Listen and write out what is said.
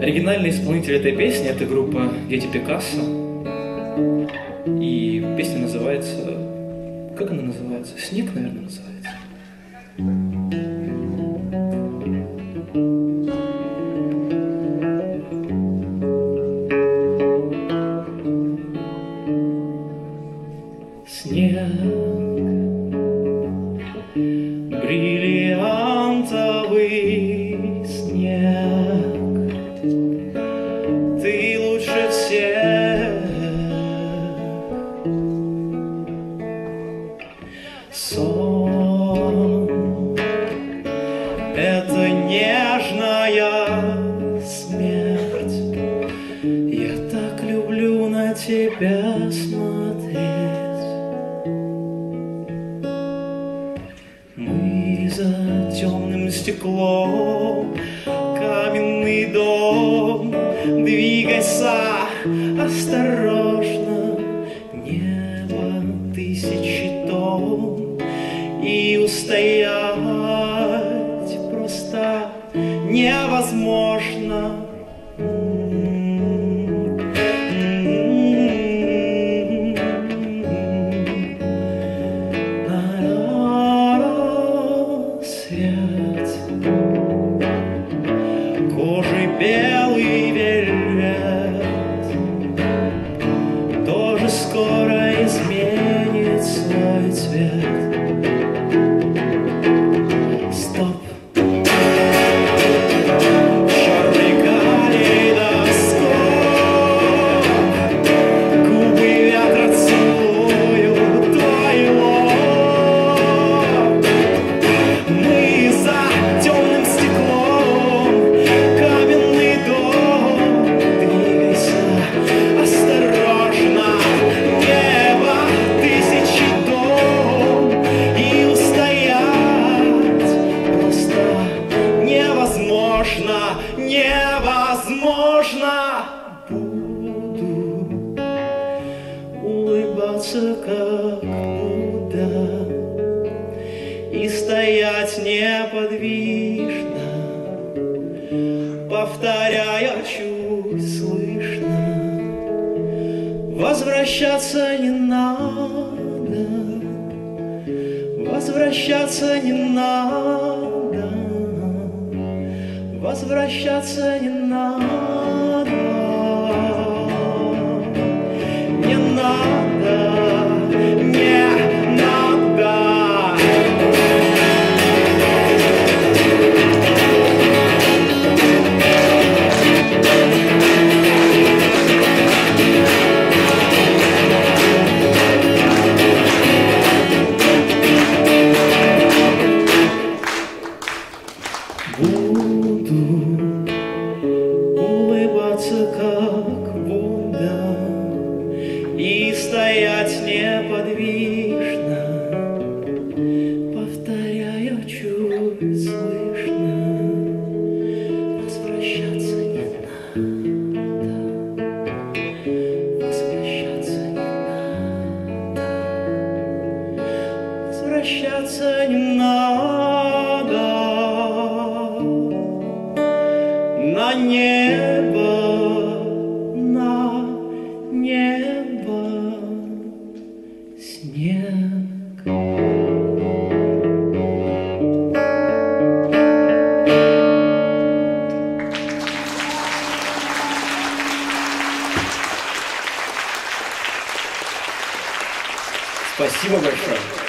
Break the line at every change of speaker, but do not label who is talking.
Оригинальный исполнитель этой песни – это группа Гетти Пикассо. И песня называется... Как она называется? «Снег», наверное, называется. Бриллиантовый снег, ты лучше всех. Сон — это нежная смерть. Я так люблю на тебя смотреть. За темным стеклом, каменный дом, двигайся осторожно, небо тысячи тонн, и устоять просто невозможно. Свет улыбаться, как Будда и стоять неподвижно, повторяя чуть слышно. Возвращаться не надо, возвращаться не надо, возвращаться не надо, не возвращаться не надо на небо, на небо снег. Спасибо большое.